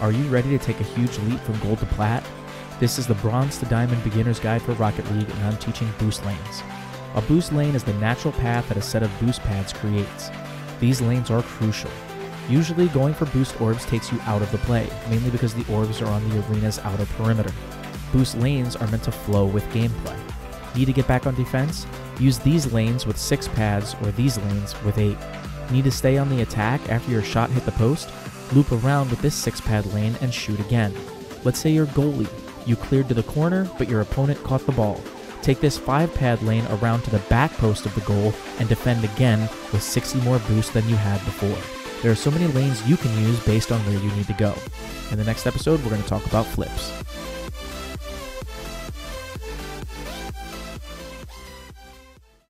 Are you ready to take a huge leap from gold to plat? This is the Bronze to Diamond Beginner's Guide for Rocket League, and I'm teaching boost lanes. A boost lane is the natural path that a set of boost pads creates. These lanes are crucial. Usually, going for boost orbs takes you out of the play, mainly because the orbs are on the arena's outer perimeter. Boost lanes are meant to flow with gameplay. Need to get back on defense? Use these lanes with 6 pads or these lanes with 8. Need to stay on the attack after your shot hit the post? Loop around with this 6 pad lane and shoot again. Let's say you're goalie. You cleared to the corner, but your opponent caught the ball. Take this 5 pad lane around to the back post of the goal and defend again with 60 more boost than you had before. There are so many lanes you can use based on where you need to go. In the next episode, we're going to talk about flips.